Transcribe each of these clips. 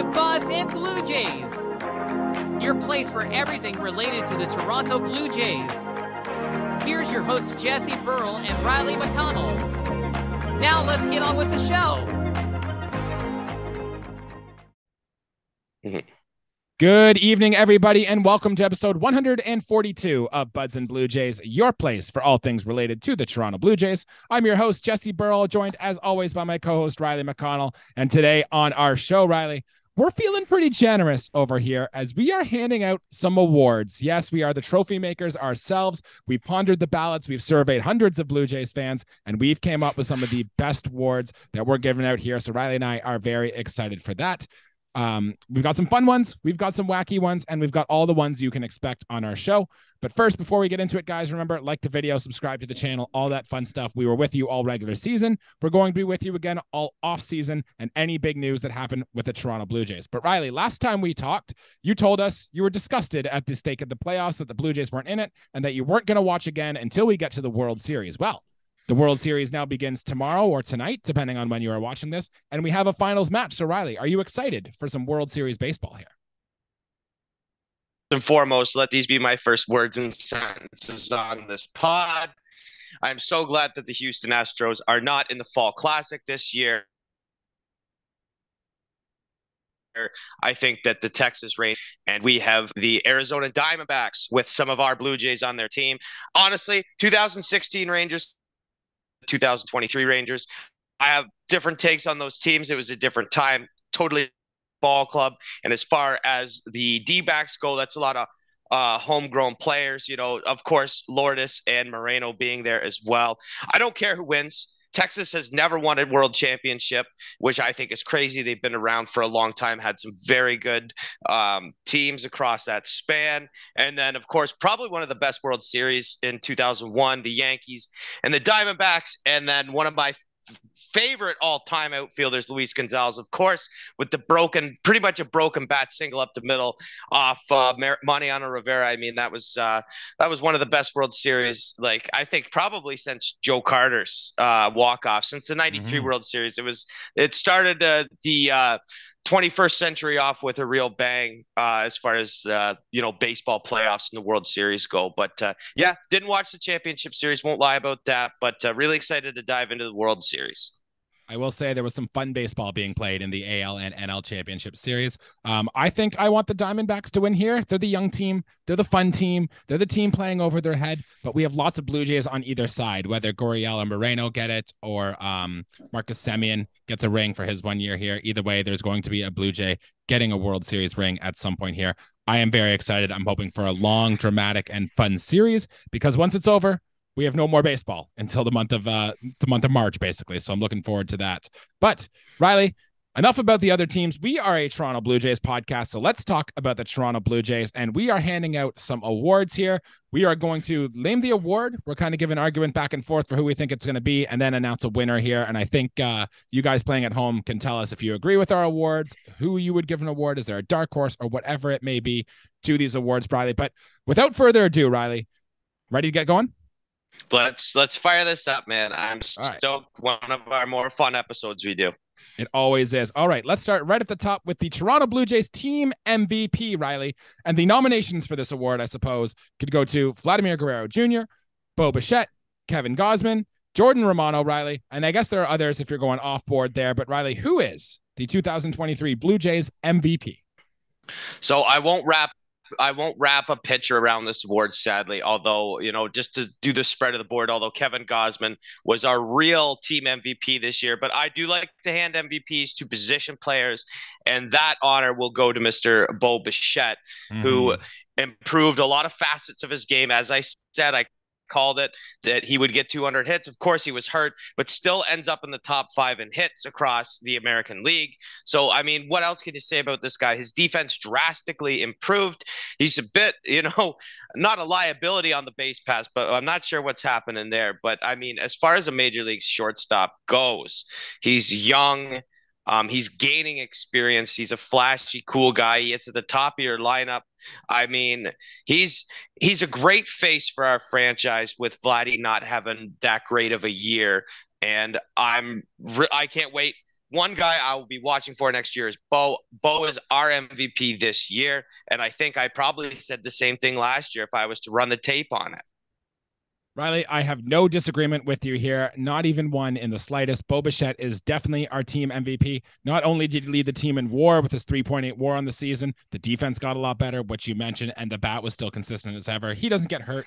to Buds and Blue Jays, your place for everything related to the Toronto Blue Jays. Here's your hosts, Jesse Burrell and Riley McConnell. Now let's get on with the show. Good evening, everybody, and welcome to episode 142 of Buds and Blue Jays, your place for all things related to the Toronto Blue Jays. I'm your host, Jesse Burrell, joined as always by my co host, Riley McConnell. And today on our show, Riley, we're feeling pretty generous over here as we are handing out some awards. Yes, we are the trophy makers ourselves. We pondered the ballots, we've surveyed hundreds of Blue Jays fans, and we've came up with some of the best awards that we're giving out here. So Riley and I are very excited for that. Um, we've got some fun ones, we've got some wacky ones, and we've got all the ones you can expect on our show. But first, before we get into it, guys, remember like the video, subscribe to the channel, all that fun stuff. We were with you all regular season. We're going to be with you again all off season and any big news that happened with the Toronto Blue Jays. But Riley, last time we talked, you told us you were disgusted at the stake of the playoffs that the Blue Jays weren't in it and that you weren't going to watch again until we get to the World Series. Well, the World Series now begins tomorrow or tonight, depending on when you are watching this. And we have a finals match. So, Riley, are you excited for some World Series baseball here? and foremost, let these be my first words and sentences on this pod. I'm so glad that the Houston Astros are not in the Fall Classic this year. I think that the Texas Rangers and we have the Arizona Diamondbacks with some of our Blue Jays on their team. Honestly, 2016 Rangers, 2023 Rangers. I have different takes on those teams. It was a different time, totally ball club. And as far as the D backs go, that's a lot of uh, homegrown players. You know, of course, Lourdes and Moreno being there as well. I don't care who wins. Texas has never won a world championship, which I think is crazy. They've been around for a long time, had some very good um, teams across that span. And then, of course, probably one of the best World Series in 2001, the Yankees and the Diamondbacks. And then one of my favorite all-time outfielders, Luis Gonzalez, of course, with the broken, pretty much a broken bat single up the middle off uh, Mar- Mariano Rivera. I mean, that was uh, that was one of the best World Series, like I think probably since Joe Carter's uh, walk-off, since the '93 mm-hmm. World Series. It was it started uh, the uh, 21st century off with a real bang uh, as far as uh, you know baseball playoffs and the World Series go. But uh, yeah, didn't watch the championship series. Won't lie about that. But uh, really excited to dive into the World Series. I will say there was some fun baseball being played in the AL and NL championship series. Um, I think I want the Diamondbacks to win here. They're the young team, they're the fun team, they're the team playing over their head. But we have lots of Blue Jays on either side, whether Gurriel or Moreno get it or um, Marcus Semien gets a ring for his one year here. Either way, there's going to be a Blue Jay getting a World Series ring at some point here. I am very excited. I'm hoping for a long, dramatic, and fun series because once it's over, we have no more baseball until the month of uh the month of March, basically. So I'm looking forward to that. But Riley, enough about the other teams. We are a Toronto Blue Jays podcast, so let's talk about the Toronto Blue Jays. And we are handing out some awards here. We are going to name the award. We're kind of giving argument back and forth for who we think it's going to be, and then announce a winner here. And I think uh, you guys playing at home can tell us if you agree with our awards, who you would give an award. Is there a dark horse or whatever it may be to these awards, Riley? But without further ado, Riley, ready to get going? Let's let's fire this up, man. I'm stoked. Right. One of our more fun episodes we do. It always is. All right, let's start right at the top with the Toronto Blue Jays team MVP, Riley. And the nominations for this award, I suppose, could go to Vladimir Guerrero Jr., Bo Bichette, Kevin Gausman, Jordan Romano, Riley. And I guess there are others if you're going off board there. But Riley, who is the 2023 Blue Jays MVP? So I won't wrap I won't wrap a pitcher around this award, sadly. Although, you know, just to do the spread of the board, although Kevin Gausman was our real team MVP this year, but I do like to hand MVPs to position players, and that honor will go to Mr. Bo Bichette, mm-hmm. who improved a lot of facets of his game. As I said, I called it that he would get 200 hits. Of course, he was hurt, but still ends up in the top five in hits across the American League. So, I mean, what else can you say about this guy? His defense drastically improved. He's a bit, you know, not a liability on the base pass, but I'm not sure what's happening there. But I mean, as far as a major league shortstop goes, he's young. Um, he's gaining experience. He's a flashy, cool guy. He hits at the top of your lineup. I mean, he's he's a great face for our franchise with Vladdy not having that great of a year, and I'm I can't wait one guy I will be watching for next year is Bo. Bo is our MVP this year, and I think I probably said the same thing last year if I was to run the tape on it. Riley, I have no disagreement with you here, not even one in the slightest. Bo Bichette is definitely our team MVP. Not only did he lead the team in war with his 3.8 war on the season, the defense got a lot better, which you mentioned, and the bat was still consistent as ever. He doesn't get hurt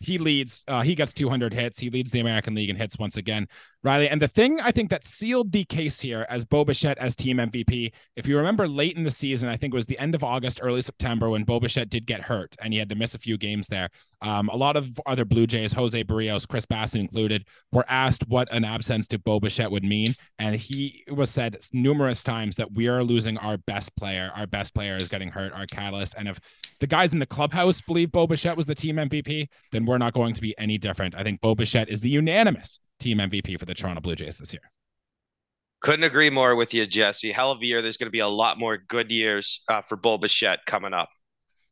he leads uh, he gets 200 hits he leads the american league in hits once again riley and the thing i think that sealed the case here as Bo Bichette as team mvp if you remember late in the season i think it was the end of august early september when Bo Bichette did get hurt and he had to miss a few games there um, a lot of other blue jays jose Berrios, chris Bassitt included were asked what an absence to Bo Bichette would mean and he was said numerous times that we are losing our best player our best player is getting hurt our catalyst and if the guys in the clubhouse believe Bo Bichette was the team mvp then we're not going to be any different. I think Bo Bichette is the unanimous team MVP for the Toronto Blue Jays this year. Couldn't agree more with you, Jesse. Hell of a year. There's going to be a lot more good years uh, for Bo Bichette coming up.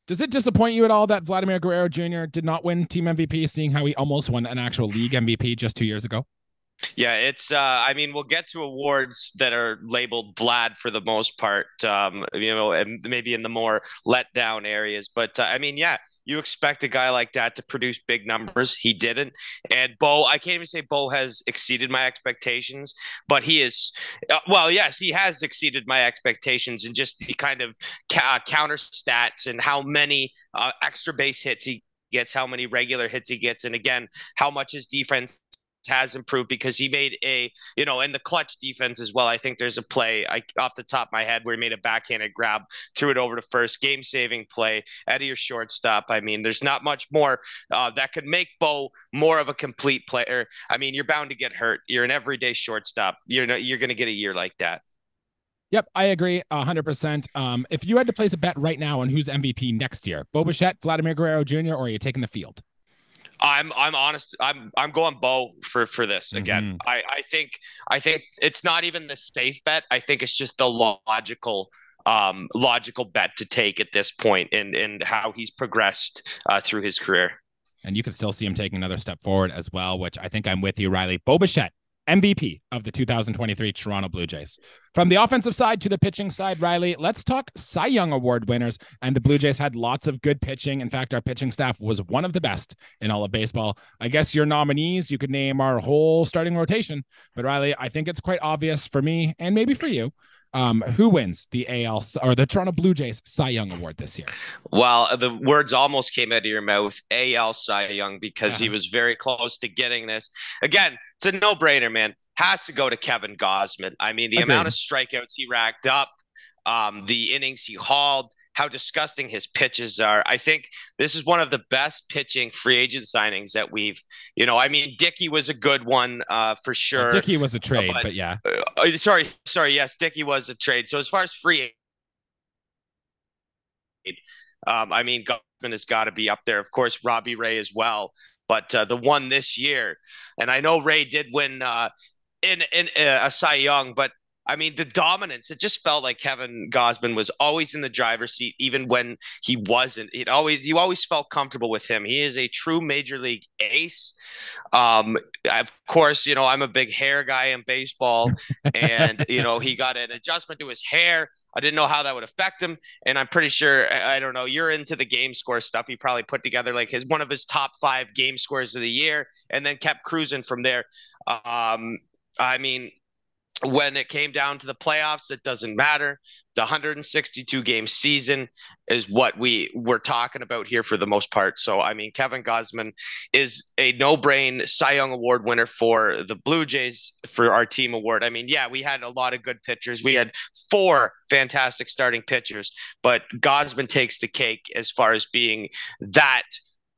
Does it disappoint you at all that Vladimir Guerrero Jr. did not win team MVP, seeing how he almost won an actual league MVP just two years ago? Yeah, it's. Uh, I mean, we'll get to awards that are labeled Vlad for the most part. Um, you know, and maybe in the more let down areas. But uh, I mean, yeah, you expect a guy like that to produce big numbers. He didn't. And Bo, I can't even say Bo has exceeded my expectations, but he is, uh, well, yes, he has exceeded my expectations and just the kind of ca- counter stats and how many uh, extra base hits he gets, how many regular hits he gets, and again, how much his defense has improved because he made a, you know, in the clutch defense as well. I think there's a play I, off the top of my head where he made a backhanded grab, threw it over to first, game saving play out of your shortstop. I mean, there's not much more uh, that could make Bo more of a complete player. I mean, you're bound to get hurt. You're an everyday shortstop. You're not, you're going to get a year like that. Yep, I agree 100%. Um, if you had to place a bet right now on who's MVP next year, Bo Bichette, Vladimir Guerrero Jr., or are you taking the field? I'm I'm honest. I'm I'm going Bo for for this again. Mm-hmm. I I think I think it's not even the safe bet. I think it's just the logical um logical bet to take at this and in in how he's progressed uh, through his career. And you can still see him taking another step forward as well, which I think I'm with you, Riley. Bo Bichette, MVP of the 2023 Toronto Blue Jays. From the offensive side to the pitching side, Riley, let's talk Cy Young Award winners. And the Blue Jays had lots of good pitching. In fact, our pitching staff was one of the best in all of baseball. I guess your nominees, you could name our whole starting rotation. But Riley, I think it's quite obvious for me and maybe for you um, who wins the AL or the Toronto Blue Jays Cy Young Award this year? Well, the words almost came out of your mouth, AL Cy Young, because he was very close to getting this. Again, it's a no-brainer, man. Has to go to Kevin Gausman. I mean, the Agreed. amount of strikeouts he racked up, um, the innings he hauled, how disgusting his pitches are. I think this is one of the best pitching free agent signings that we've, you know, I mean, Dickey was a good one uh, for sure. Well, Dickey was a trade, but, but yeah. Uh, uh, sorry, sorry. Yes, Dickey was a trade. So as far as free, um, I mean, Gausman has got to be up there. Of course, Robbie Ray as well. But uh, the one this year, and I know Ray did win uh, in in uh, a Cy Young, but I mean, the dominance, it just felt like Kevin Gausman was always in the driver's seat, even when he wasn't. It always you always felt comfortable with him. He is a true major league ace. Um, of course, you know, I'm a big hair guy in baseball, and you know, he got an adjustment to his hair. I didn't know how that would affect him, and I'm pretty sure I don't know. You're into the game score stuff. He probably put together like his one of his top five game scores of the year, and then kept cruising from there. Um, I mean, when it came down to the playoffs, it doesn't matter. The 162 game season is what we were talking about here for the most part. So, I mean, Kevin Gausman is a no brain Cy Young Award winner for the Blue Jays for our team award. I mean, yeah, we had a lot of good pitchers. We had four fantastic starting pitchers, but Gausman takes the cake as far as being that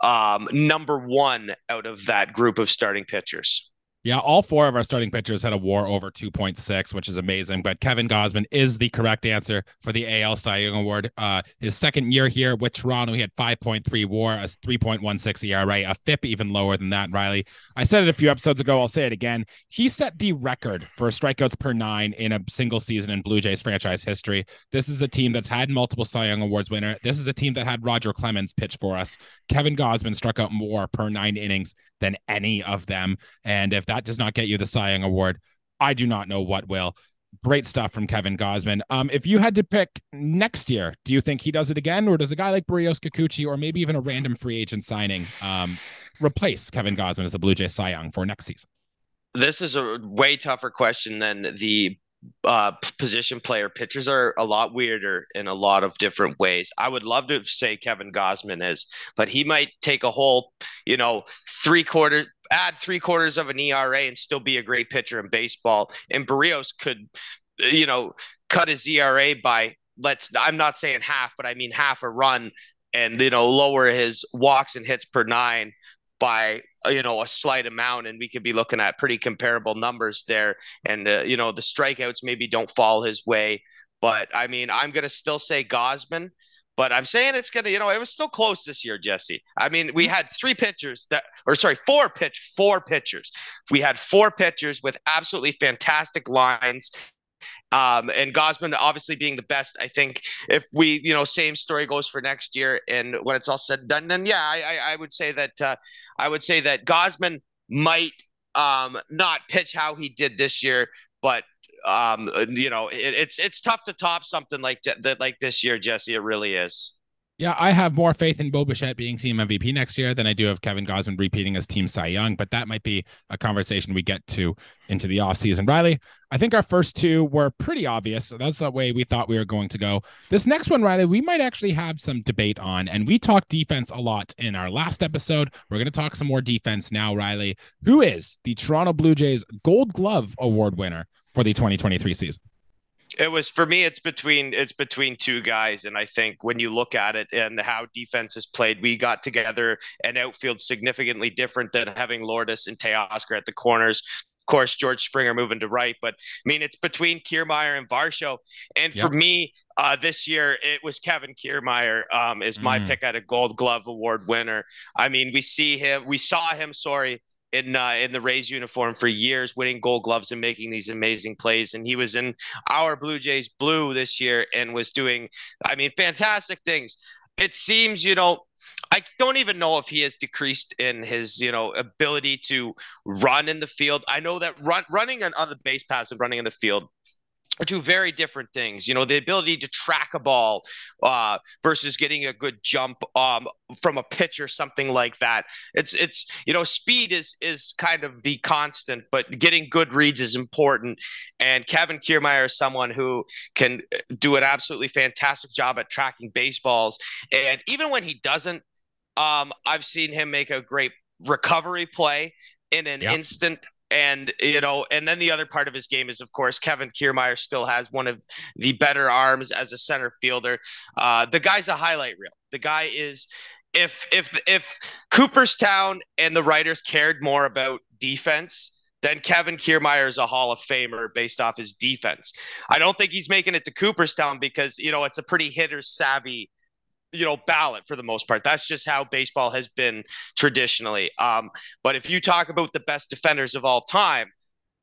um, number one out of that group of starting pitchers. Yeah, all four of our starting pitchers had a WAR over 2.6, which is amazing. But Kevin Gausman is the correct answer for the AL Cy Young Award. Uh, his second year here with Toronto, he had 5.3 WAR, a 3.16 ERA, a FIP even lower than that. Riley, I said it a few episodes ago. I'll say it again. He set the record for strikeouts per nine in a single season in Blue Jays franchise history. This is a team that's had multiple Cy Young Awards winner. This is a team that had Roger Clemens pitch for us. Kevin Gausman struck out more per nine innings than any of them. And if that does not get you the Cy Young Award, I do not know what will. Great stuff from Kevin Gausman. Um, if you had to pick next year, do you think he does it again, or does a guy like Berrios Kikuchi, or maybe even a random free agent signing, um, replace Kevin Gausman as the Blue Jay Cy Young for next season? This is a way tougher question than the uh, position player pitchers are a lot weirder in a lot of different ways. I would love to say Kevin Gausman is, but he might take a whole, you know, three quarters, add three quarters of an ERA and still be a great pitcher in baseball. And Berrios could, you know, cut his ERA by let's. I'm not saying half, but I mean half a run, and you know lower his walks and hits per nine by uh, you know a slight amount and we could be looking at pretty comparable numbers there and uh, you know the strikeouts maybe don't fall his way but i mean i'm going to still say gausman but I'm saying it's gonna, you know, it was still close this year, Jesse. I mean, we had three pitchers that, or sorry, four pitch, four pitchers. We had four pitchers with absolutely fantastic lines um, and Gausman obviously being the best, I think if we, you know, same story goes for next year, and when it's all said and done, then yeah, I, I, I would say that uh, I would say that Gausman might um, not pitch how he did this year, but um, you know, it, it's it's tough to top something like that like this year, Jesse. It really is. Yeah, I have more faith in Bo Bichette being team MVP next year than I do of Kevin Gausman repeating as team Cy Young, but that might be a conversation we get to into the offseason. Riley, I think our first two were pretty obvious. So that's the way we thought we were going to go. This next one, Riley, we might actually have some debate on, and we talked defense a lot in our last episode. We're going to talk some more defense now, Riley. Who is the Toronto Blue Jays Gold Glove Award winner for the 2023 season? It was for me it's between it's between two guys and i think when you look at it and how defense is played we got together an outfield significantly different than having lourdes and teoscar at the corners of course george springer moving to right but i mean it's between kiermaier and varsho and yep. for me uh, this year it was Kevin Kiermaier um, is my mm. pick at a Gold Glove Award winner. I mean, we see him, we saw him, sorry, in uh, in the Rays uniform for years, winning Gold Gloves and making these amazing plays. And he was in our Blue Jays blue this year and was doing, I mean, fantastic things. It seems, you know, I don't even know if he has decreased in his, you know, ability to run in the field. I know that run, running on, on the base pass and running in the field are two very different things. You know, the ability to track a ball uh, versus getting a good jump um, from a pitch or something like that. It's it's you know, speed is is kind of the constant, but getting good reads is important. And Kevin Kiermaier is someone who can do an absolutely fantastic job at tracking baseballs. And even when he doesn't, um, I've seen him make a great recovery play in an yep. instant and you know, and then the other part of his game is, of course, Kevin Kiermaier still has one of the better arms as a center fielder. Uh, the guy's a highlight reel. The guy is, if if if Cooperstown and the writers cared more about defense, then Kevin Kiermaier is a Hall of Famer based off his defense. I don't think he's making it to Cooperstown because you know it's a pretty hitter savvy you know ballot for the most part that's just how baseball has been traditionally um, but if you talk about the best defenders of all time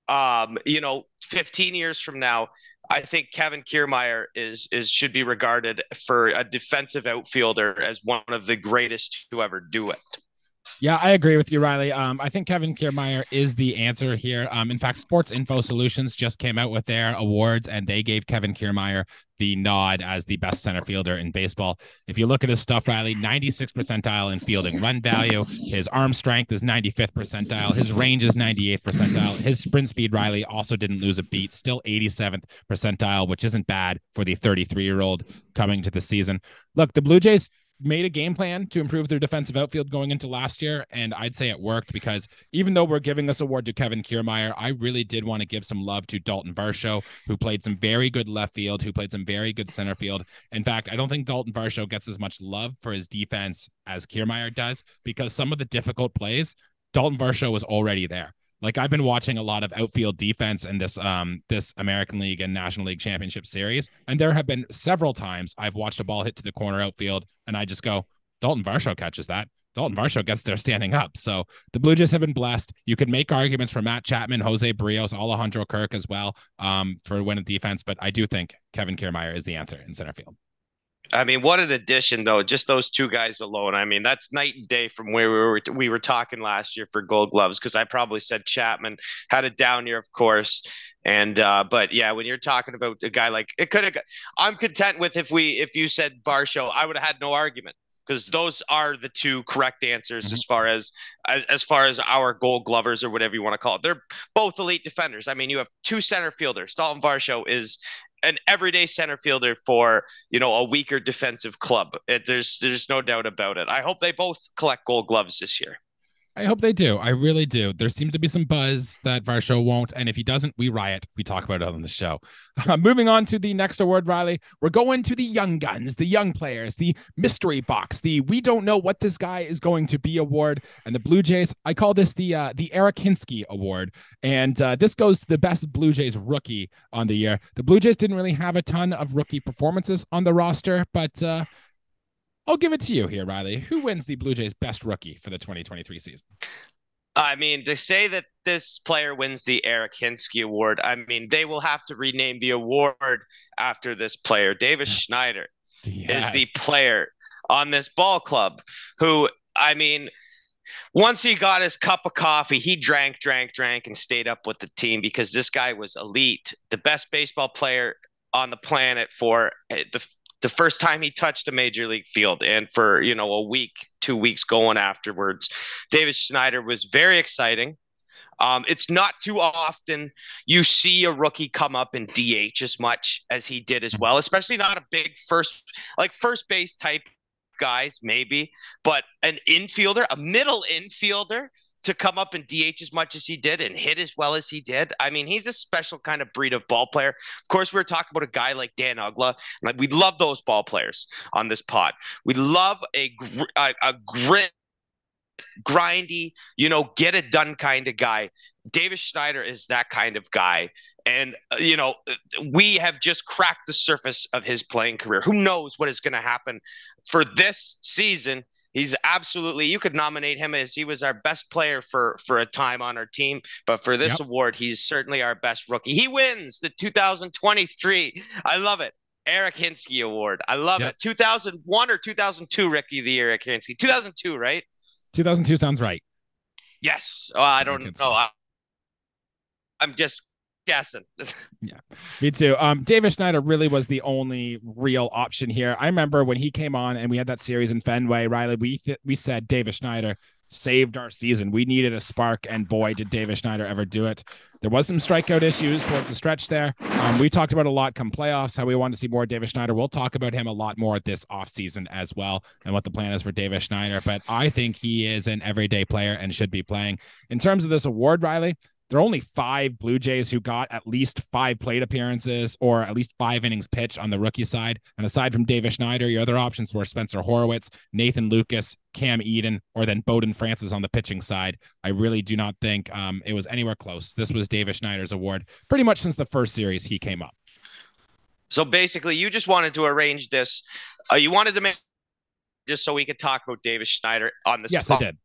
um, you know 15 years from now I think Kevin Kiermaier is is should be regarded for a defensive outfielder as one of the greatest to ever do it. Yeah, I agree with you, Riley. Um, I think Kevin Kiermaier is the answer here. Um, in fact, Sports Info Solutions just came out with their awards, and they gave Kevin Kiermaier the nod as the best center fielder in baseball. If you look at his stuff, Riley, 96 percentile in fielding run value. His arm strength is 95th percentile. His range is 98th percentile. His sprint speed, Riley, also didn't lose a beat, still 87th percentile, which isn't bad for the 33 year old coming to the season. Look, the Blue Jays made a game plan to improve their defensive outfield going into last year, and I'd say it worked because even though we're giving this award to Kevin Kiermaier, I really did want to give some love to Dalton Varsho, who played some very good left field, who played some very good center field. In fact, I don't think Dalton Varsho gets as much love for his defense as Kiermaier does because some of the difficult plays, Dalton Varsho was already there. Like I've been watching a lot of outfield defense in this um this American League and National League Championship series, and there have been several times I've watched a ball hit to the corner outfield, and I just go, Dalton Varsho catches that. Dalton Varsho gets there standing up. So the Blue Jays have been blessed. You could make arguments for Matt Chapman, Jose Berrios, Alejandro Kirk as well um, for win winning defense, but I do think Kevin Kiermaier is the answer in center field. I mean, what an addition, though. Just those two guys alone. I mean, that's night and day from where we were we were talking last year for Gold Gloves. Because I probably said Chapman had a down year, of course, and uh, but yeah, when you're talking about a guy like it could have, I'm content with if we if you said Varsho, I would have had no argument because those are the two correct answers mm-hmm. as far as, as as far as our gold glovers or whatever you want to call it. They're both elite defenders. I mean, you have two center fielders. Dalton Varsho is an everyday center fielder for you know a weaker defensive club. It, there's there's no doubt about it. I hope they both collect gold gloves this year. I hope they do. I really do. There seems to be some buzz that Varsho won't, and if he doesn't, we riot. We talk about it on the show. Moving on to the next award, Riley. We're going to the young guns, the young players, the mystery box, the we don't know what this guy is going to be award, and the Blue Jays. I call this the uh, the Eric Hinske Award, and uh, this goes to the best Blue Jays rookie on the year. The Blue Jays didn't really have a ton of rookie performances on the roster, but uh, I'll give it to you here, Riley. Who wins the Blue Jays best rookie for the 2023 season? I mean, to say that this player wins the Eric Hinske Award, I mean, they will have to rename the award after this player. Davis Schneider yes. is the player on this ball club who, I mean, once he got his cup of coffee, he drank, drank, drank, and stayed up with the team because this guy was elite, the best baseball player on the planet for eh, the the first time he touched a major league field and for you know a week two weeks going afterwards. David schneider was very exciting. Um, it's not too often you see a rookie come up and dh as much as he did as well especially not a big first like first base type guys maybe but an infielder a middle infielder to come up and DH as much as he did and hit as well as he did. I mean, he's a special kind of breed of ball player. Of course, we are talking about a guy like Dan Uggla. Like we love those ball players on this pod. We love a a, a grit grindy, you know, get it done kind of guy. Davis Schneider is that kind of guy. And, uh, you know, we have just cracked the surface of his playing career. Who knows what is going to happen for this season? He's absolutely you could nominate him as he was our best player for for a time on our team, but for this yep. award, he's certainly our best rookie. He wins the 2023. I love it. Eric Hinske Award. I love yep. it. 2001 or 2002 Rookie of the Year, Eric Hinske. 2002, right? 2002 sounds right. Yes. Oh, I don't know. I, I'm just guessing. yeah, me too. Um, Davis Schneider really was the only real option here. I remember when he came on and we had that series in Fenway, Riley. We th- we said Davis Schneider saved our season. We needed a spark, and boy, did Davis Schneider ever do it. There was some strikeout issues towards the stretch there. Um, we talked about a lot come playoffs, how we want to see more Davis Schneider. We'll talk about him a lot more this offseason as well and what the plan is for Davis Schneider. But I think he is an everyday player and should be playing. In terms of this award, Riley, there are only five Blue Jays who got at least five plate appearances or at least five innings pitched on the rookie side. And aside from Davis Schneider, your other options were Spencer Horwitz, Nathan Lukes, Cam Eden, or then Bowden Francis on the pitching side. I really do not think um, it was anywhere close. This was Davis Schneider's award pretty much since the first series he came up. So basically, you just wanted to arrange this. Uh, you wanted to make just so we could talk about Davis Schneider on this. Yes, I did.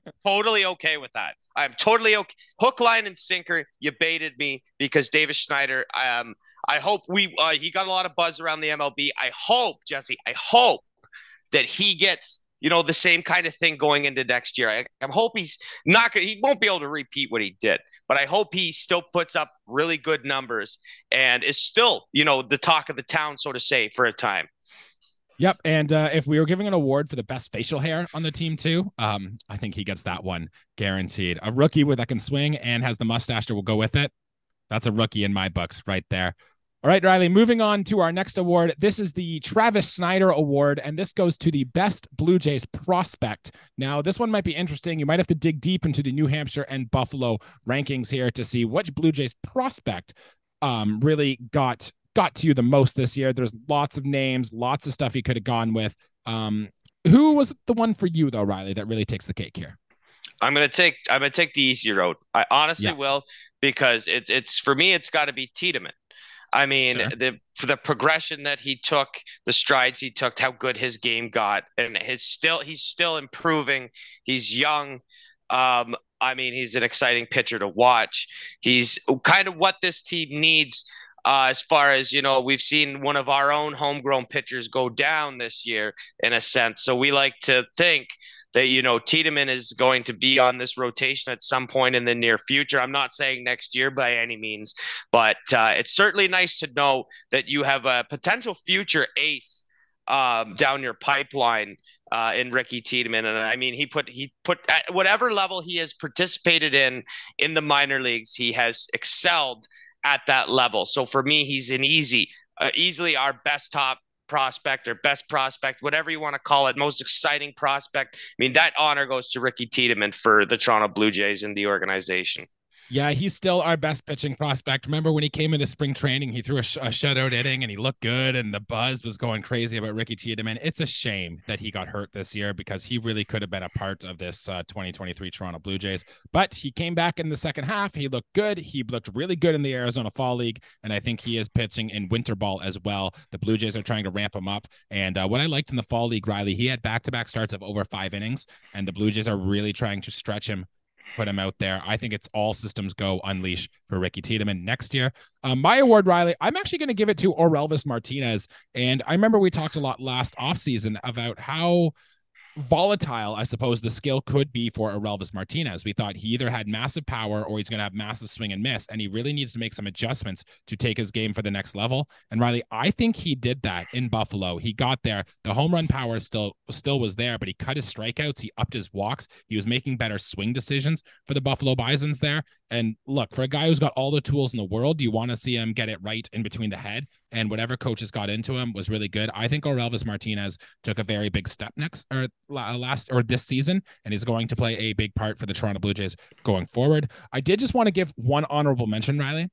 totally okay with that. I'm totally okay. Hook, line, and sinker. You baited me because Davis Schneider. Um, I hope we. Uh, he got a lot of buzz around the MLB. I hope Jesse. I hope that he gets you know the same kind of thing going into next year. I, I hope he's not. He won't be able to repeat what he did, but I hope he still puts up really good numbers and is still you know the talk of the town, so to say, for a time. Yep. And uh, if we were giving an award for the best facial hair on the team too, um, I think he gets that one guaranteed. A rookie with that can swing and has the mustache that will go with it. That's a rookie in my books right there. All right, Riley, moving on to our next award. This is the Travis Snider Award, and this goes to the best Blue Jays prospect. Now, this one might be interesting. You might have to dig deep into the New Hampshire and Buffalo rankings here to see which Blue Jays prospect um, really got got to you the most this year? There's lots of names, lots of stuff you could have gone with. Um, who was the one for you though, Riley, that really takes the cake here? I'm gonna take I'm gonna take the easy road. I honestly yeah. will because it's it's for me it's got to be Tiedemann. I mean sure. the the progression that he took, the strides he took, how good his game got, and his still he's still improving. He's young. Um, I mean, he's an exciting pitcher to watch. He's kind of what this team needs Uh, as far as you know, we've seen one of our own homegrown pitchers go down this year in a sense. So we like to think that you know Tiedemann is going to be on this rotation at some point in the near future. I'm not saying next year by any means, but uh, it's certainly nice to know that you have a potential future ace um, down your pipeline uh, in Ricky Tiedemann. And I mean, he put he put at whatever level he has participated in in the minor leagues, he has excelled at that level. So for me, he's an easy, uh, easily our best top prospect or best prospect, whatever you want to call it, most exciting prospect. I mean, that honor goes to Ricky Tiedemann for the Toronto Blue Jays and the organization. Yeah, he's still our best pitching prospect. Remember when he came into spring training, he threw a, sh- a shutout inning and he looked good, and the buzz was going crazy about Ricky Tiedemann. It's a shame that he got hurt this year because he really could have been a part of this uh, 2023 Toronto Blue Jays. But he came back in the second half. He looked good. He looked really good in the Arizona Fall League, and I think he is pitching in winter ball as well. The Blue Jays are trying to ramp him up. And uh, what I liked in the Fall League, Riley, he had back to back starts of over five innings, and the Blue Jays are really trying to stretch him put him out there. I think it's all systems go unleash for Ricky Tiedemann next year. Um, my award, Riley, I'm actually going to give it to Orelvis Martinez. And I remember we talked a lot last offseason about how volatile, I suppose, the skill could be for Orelvis Martinez. We thought he either had massive power or he's going to have massive swing and miss, and he really needs to make some adjustments to take his game for the next level. And Riley, I think he did that in Buffalo. He got there. The home run power still still was there, but he cut his strikeouts. He upped his walks. He was making better swing decisions for the Buffalo Bisons there. And look, for a guy who's got all the tools in the world, do you want to see him get it right in between the head. And whatever coaches got into him was really good. I think Orelvis Martinez took a very big step next or last or this season, and he's going to play a big part for the Toronto Blue Jays going forward. I did just want to give one honorable mention, Riley.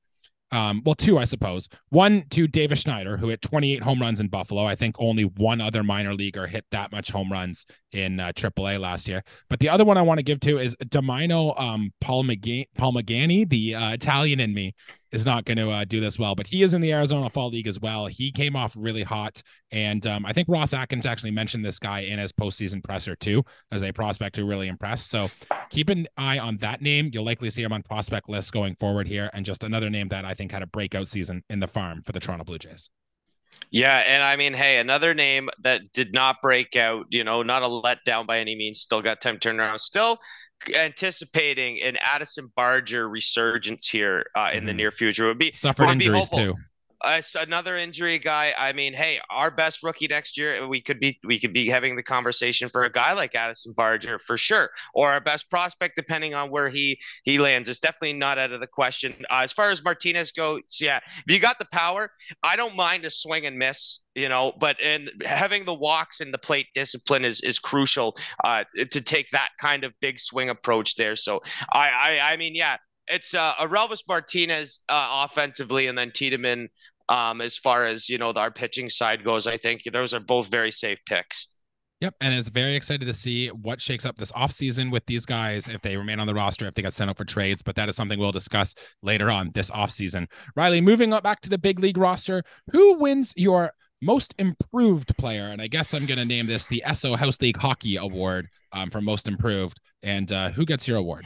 Um, well, two, I suppose. One to Davis Schneider, who hit 28 home runs in Buffalo. I think only one other minor leaguer hit that much home runs in uh, AAA last year. But the other one I want to give to is Damiano um, Palmegiani, the uh, Italian in me, is not going to uh, do this well, but he is in the Arizona Fall League as well. He came off really hot, and um, I think Ross Atkins actually mentioned this guy in his postseason presser too, as a prospect who really impressed. So keep an eye on that name. You'll likely see him on prospect lists going forward here, and just another name that I think had a breakout season in the farm for the Toronto Blue Jays. Yeah, and I mean, hey, another name that did not break out, you know, not a letdown by any means, still got time to turn around. Still anticipating an Addison Barger resurgence here uh, in mm-hmm. the near future. It would be suffered would injuries be too. Uh, another injury guy. I mean, hey, our best rookie next year, we could be we could be having the conversation for a guy like Addison Barger for sure, or our best prospect, depending on where he he lands. It's definitely not out of the question. Uh, as far as Martinez goes, yeah, if you got the power, I don't mind a swing and miss you know but and having the walks and the plate discipline is is crucial uh to take that kind of big swing approach there so i i, I mean yeah it's uh Relvis Martinez uh, offensively and then Tiedemann um, as far as you know our pitching side goes. I think those are both very safe picks. Yep, and it's very excited to see what shakes up this offseason with these guys if they remain on the roster, if they got sent out for trades. But that is something we'll discuss later on this offseason. Riley, moving up back to the big league roster, who wins your most improved player? And I guess I'm going to name this the Esso House League Hockey Award um, for most improved. And uh, who gets your award?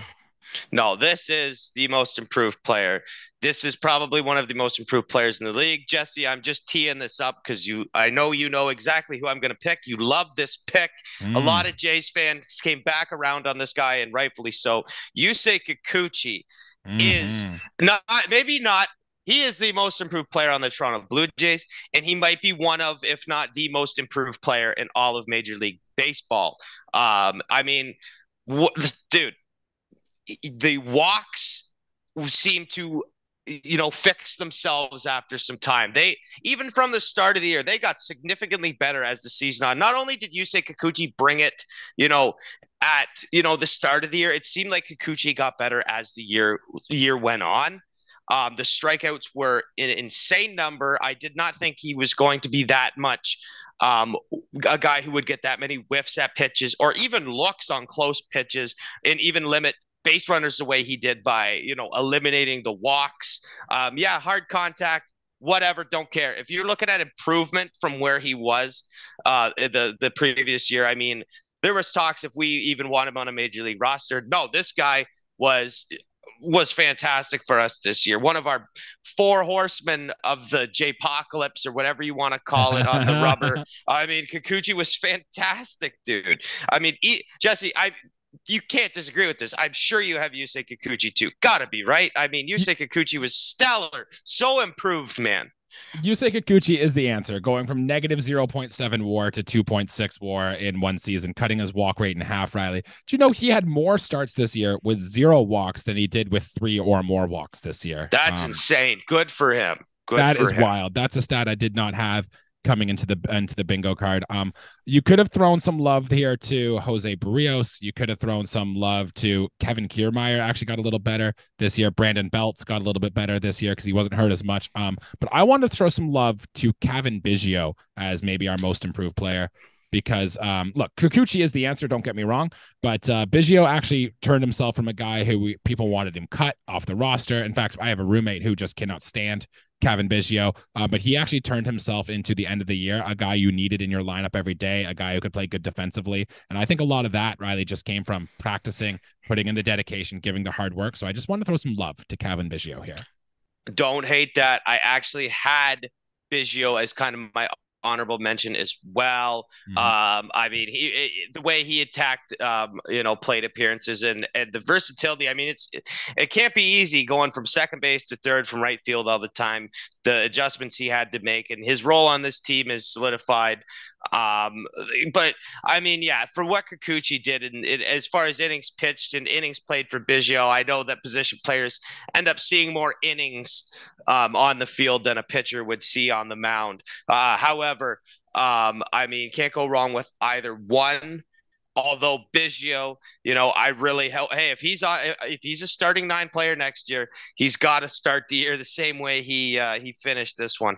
No, this is the most improved player. This is probably one of the most improved players in the league. Jesse, I'm just teeing this up because you I know you know exactly who I'm going to pick. You love this pick. Mm. A lot of Jays fans came back around on this guy, and rightfully so. Yusei Kikuchi mm-hmm. is not maybe not he is the most improved player on the Toronto Blue Jays, and he might be one of, if not the most improved player in all of Major League Baseball. Um, I mean, what, dude, the walks seem to you know fix themselves after some time. They even from the start of the year they got significantly better as the season on. Not only did Yusei Kikuchi bring it you know at you know the start of the year it seemed like Kikuchi got better as the year year went on. Um, the strikeouts were an insane number. I did not think he was going to be that much um, a guy who would get that many whiffs at pitches or even looks on close pitches and even limit base runners the way he did by you know eliminating the walks. Um, yeah, hard contact, whatever. Don't care if you're looking at improvement from where he was uh, the the previous year. I mean, there was talks if we even want him on a major league roster. No, this guy was was fantastic for us this year. One of our four horsemen of the J-apocalypse or whatever you want to call it on the rubber. I mean, Kikuchi was fantastic, dude. I mean, Jesse, I you can't disagree with this. I'm sure you have Yusei Kikuchi too. Gotta be right. I mean, Yusei Kikuchi was stellar, so improved, man. Yusei Kikuchi is the answer, going from negative 0.7 war to 2.6 war in one season, cutting his walk rate in half, Riley. Do you know he had more starts this year with zero walks than he did with three or more walks this year? That's um, insane. Good for him. Good that for is him. wild. That's a stat I did not have coming into the into the bingo card. Um, you could have thrown some love here to Jose Berrios. You could have thrown some love to Kevin Kiermaier. Actually, got a little better this year. Brandon Belt's got a little bit better this year because he wasn't hurt as much. Um, but I wanted to throw some love to Cavan Biggio as maybe our most improved player because um, look, Kikuchi is the answer. Don't get me wrong, but uh, Biggio actually turned himself from a guy who we, people wanted him cut off the roster. In fact, I have a roommate who just cannot stand Cavan Biggio, uh, but he actually turned himself into the end of the year a guy you needed in your lineup every day, a guy who could play good defensively. And I think a lot of that, Riley, just came from practicing, putting in the dedication, giving the hard work. So I just want to throw some love to Cavan Biggio here. Don't hate that. I actually had Biggio as kind of my honorable mention as well. Mm-hmm. Um, I mean, he it, the way he attacked, um, you know, plate appearances and and the versatility. I mean, it's it, it, can't be easy going from second base to third from right field all the time. The adjustments he had to make and his role on this team is solidified. Um, but I mean, yeah, for what Kikuchi did, and as far as innings pitched and innings played for Biggio, I know that position players end up seeing more innings um, on the field than a pitcher would see on the mound. Uh, however, um, I mean, can't go wrong with either one. Although Biggio, you know, I really help. Hey, if he's on, if he's a starting nine player next year, he's got to start the year the same way he uh, he finished this one.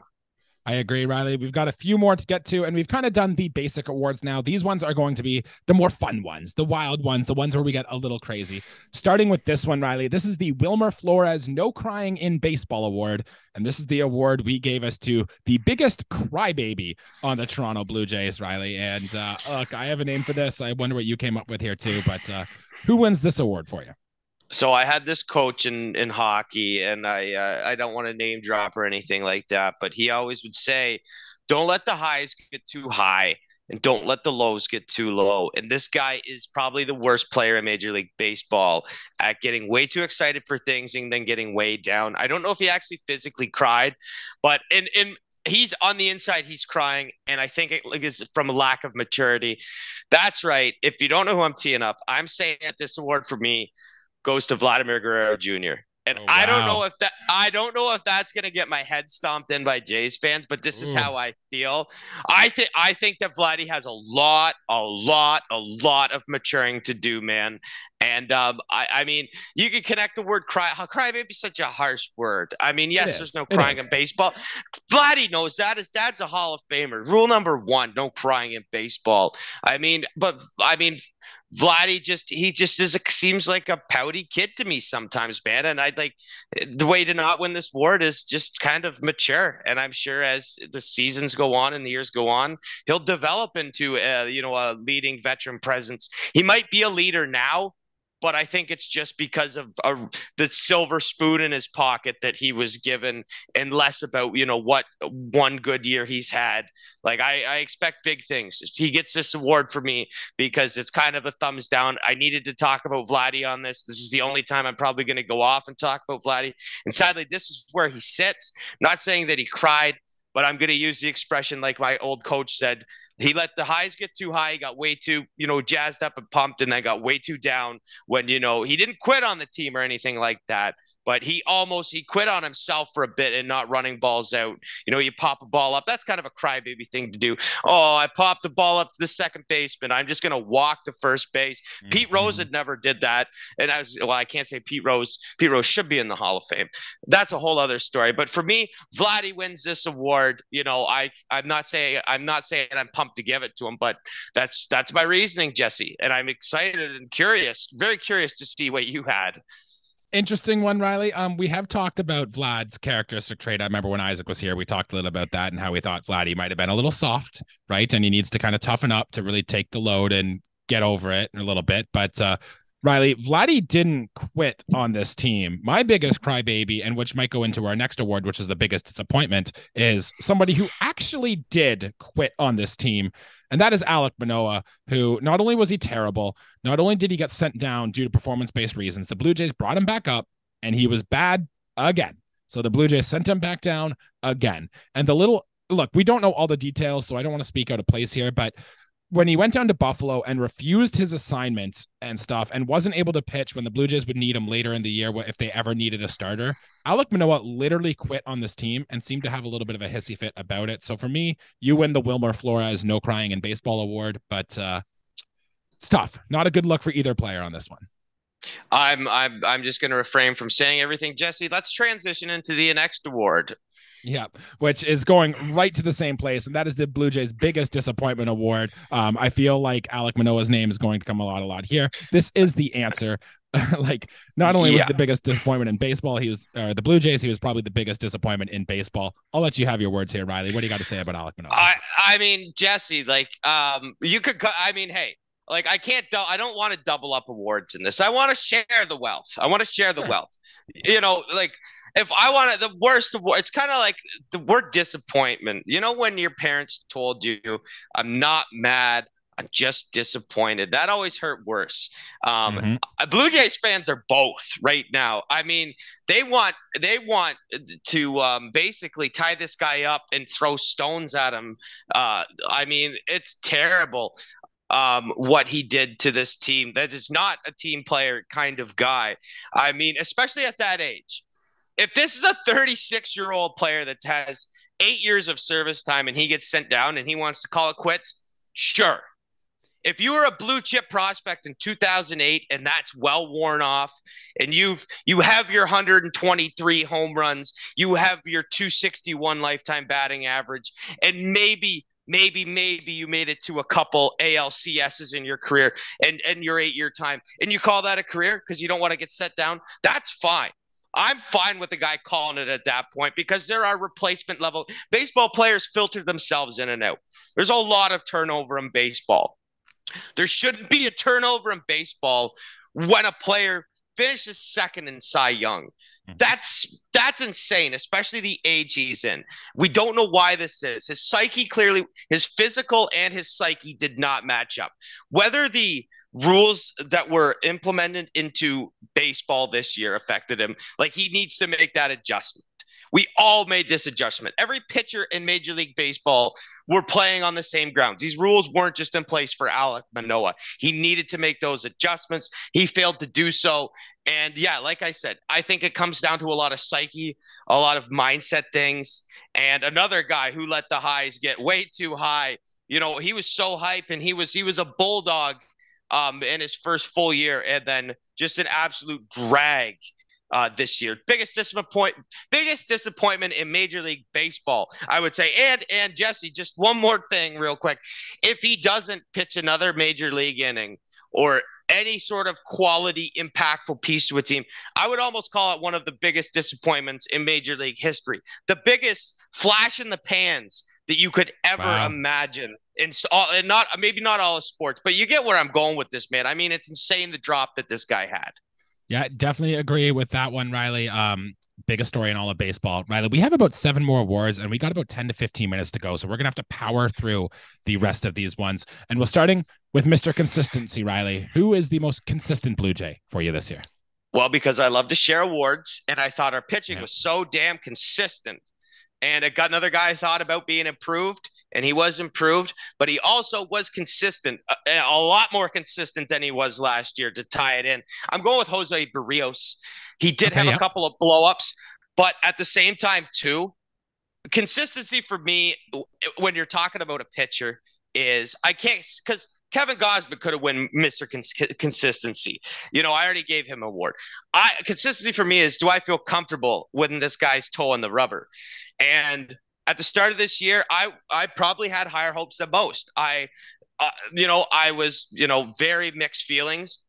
I agree, Riley. We've got a few more to get to, and we've kind of done the basic awards now. These ones are going to be the more fun ones, the wild ones, the ones where we get a little crazy. Starting with this one, Riley. This is the Wilmer Flores No Crying in Baseball Award. And this is the award we gave us to the biggest crybaby on the Toronto Blue Jays, Riley. And uh, look, I have a name for this. I wonder what you came up with here, too. But uh, who wins this award for you? So I had this coach in in hockey, and I uh, I don't want to name drop or anything like that, but he always would say, "Don't let the highs get too high." And don't let the lows get too low. And this guy is probably the worst player in Major League Baseball at getting way too excited for things and then getting way down. I don't know if he actually physically cried, but in in he's on the inside he's crying and i think it is from a lack of maturity that's right if you don't know who i'm teeing up i'm saying that this award for me goes to Vladimir Guerrero Jr. And oh, wow. I don't know if that I don't know if that's gonna get my head stomped in by Jays fans, but this is how I feel. I think I think that Vladdy has a lot, a lot, a lot of maturing to do, man. And um, I, I mean, you can connect the word cry. Cry may be such a harsh word. I mean, yes, there's no crying in baseball. Vladdy knows that. His dad's a Hall of Famer. Rule number one: no crying in baseball. I mean, but I mean, Vladdy just he just is a, seems like a pouty kid to me sometimes, man. And I'd like the way to not win this award is just kind of mature. And I'm sure as the seasons go on and the years go on, he'll develop into a, you know a leading veteran presence. He might be a leader now, but I think it's just because of uh, the silver spoon in his pocket that he was given, and less about you know what one good year he's had. Like I, I expect big things. He gets this award for me because it's kind of a thumbs down. I needed to talk about Vladdy on this. This is the only time I'm probably going to go off and talk about Vladdy. And sadly, this is where he sits. Not saying that he cried, but I'm going to use the expression like my old coach said he let the highs get too high. He got way too, you know, jazzed up and pumped, and then got way too down when, you know, he didn't quit on the team or anything like that but he almost he quit on himself for a bit and not running balls out. You know, you pop a ball up. That's kind of a crybaby thing to do. Oh, I popped the ball up to the second baseman. I'm just gonna walk to first base. Mm-hmm. Pete Rose had never did that, and I was well. I can't say Pete Rose. Pete Rose should be in the Hall of Fame. That's a whole other story. But for me, Vladdy wins this award. You know, I I'm not saying I'm not saying I'm pumped to give it to him, but that's that's my reasoning, Jesse, and I'm excited and curious, very curious to see what you had. Interesting one, Riley. Um, we have talked about Vlad's characteristic trait. I remember when Isaac was here, we talked a little about that and how we thought Vlad he might have been a little soft, right? And he needs to kind of toughen up to really take the load and get over it in a little bit. But uh, Riley, Vladdy didn't quit on this team. My biggest crybaby, and which might go into our next award, which is the biggest disappointment, is somebody who actually did quit on this team. And that is Alek Manoah, who not only was he terrible, not only did he get sent down due to performance based reasons, the Blue Jays brought him back up and he was bad again. So the Blue Jays sent him back down again. And the little look, we don't know all the details, so I don't want to speak out of place here, but when he went down to Buffalo and refused his assignments and stuff and wasn't able to pitch when the Blue Jays would need him later in the year if they ever needed a starter, Alek Manoah literally quit on this team and seemed to have a little bit of a hissy fit about it. So for me, you win the Wilmer Flores No Crying in Baseball award, but uh, it's tough. Not a good look for either player on this one. I'm I'm I'm just going to refrain from saying everything, Jesse. Let's transition into the next award. Yeah, which is going right to the same place, and that is the Blue Jays' biggest disappointment award. Um, I feel like Alek Manoah's name is going to come a lot, a lot here. This is the answer. like, not only was the biggest disappointment in baseball, he was, or the Blue Jays, he was probably the biggest disappointment in baseball. I'll let you have your words here, Riley. What do you got to say about Alek Manoah? I, I mean, Jesse, like, um, you could, I mean, hey, like I can't. Do- I don't want to double up awards in this. I want to share the wealth. I want to share the wealth. You know, like if I wanted the worst award, it's kind of like the word disappointment. You know, when your parents told you, "I'm not mad." I'm just disappointed. That always hurt worse. Um, mm-hmm. Blue Jays fans are both right now. I mean, they want they want to um, basically tie this guy up and throw stones at him. Uh, I mean, it's terrible um, what he did to this team. That is not a team player kind of guy. I mean, especially at that age. If this is a 36 year old player that has eight years of service time and he gets sent down and he wants to call it quits, sure. If you were a blue chip prospect in 2008 and that's well worn off, and you've you have your 123 home runs, you have your 261 lifetime batting average, and maybe maybe maybe you made it to a couple ALCSs in your career and and your eight year time and you call that a career because you don't want to get set down that's fine I'm fine with the guy calling it at that point because there are replacement level baseball players filter themselves in and out. There's a lot of turnover in baseball. There shouldn't be a turnover in baseball when a player finishes second in Cy Young. Mm-hmm. That's that's insane, especially the age he's in. We don't know why this is. His psyche clearly, his physical and his psyche did not match up. Whether the rules that were implemented into baseball this year affected him, like he needs to make that adjustment. We all made this adjustment. Every pitcher in Major League Baseball were playing on the same grounds. These rules weren't just in place for Alek Manoah. He needed to make those adjustments. He failed to do so. And yeah, like I said, I think it comes down to a lot of psyche, a lot of mindset things. And another guy who let the highs get way too high. You know, he was so hype and he was he was a bulldog um, in his first full year, and then just an absolute drag uh, this year. Biggest disappointment, biggest disappointment in Major League Baseball, I would say. And and Jesse, just one more thing, real quick. If he doesn't pitch another Major League inning or any sort of quality, impactful piece to a team, I would almost call it one of the biggest disappointments in Major League history. The biggest flash in the pans that you could ever wow. imagine. And, and not maybe not all of sports, but you get where I'm going with this, man. I mean, it's insane the drop that this guy had. Yeah, definitely agree with that one, Riley. Um, biggest story in all of baseball. Riley, we have about seven more awards and we got about 10 to 15 minutes to go. So we're going to have to power through the rest of these ones. And we're starting with Mr. Consistency, Riley. Who is the most consistent Blue Jay for you this year? Well, because I love to share awards and I thought our pitching yeah. was so damn consistent. And it got another guy I thought about being improved and he was improved, but he also was consistent, a, uh, a, lot more consistent than he was last year to tie it in. I'm going with Jose Berrios. He did okay, have yeah. a couple of blowups, but at the same time, too, consistency for me when you're talking about a pitcher is I can't because Kevin Gausman could have won Mr. Cons- consistency. You know, I already gave him an award. I consistency for me is do I feel comfortable when this guy's toe in the rubber? And at the start of this year, I I probably had higher hopes than most. I, uh, you know, I was you know very mixed feelings,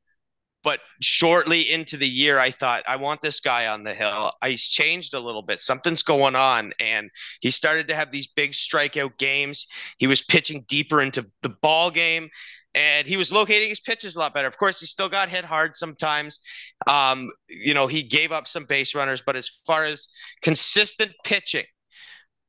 but shortly into the year, I thought I want this guy on the hill. He's changed a little bit. Something's going on, and he started to have these big strikeout games. He was pitching deeper into the ball game. and he was locating his pitches a lot better. Of course, he still got hit hard sometimes. Um, you know, he gave up some base runners, but as far as consistent pitching,